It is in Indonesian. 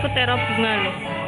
ketera bunga loh.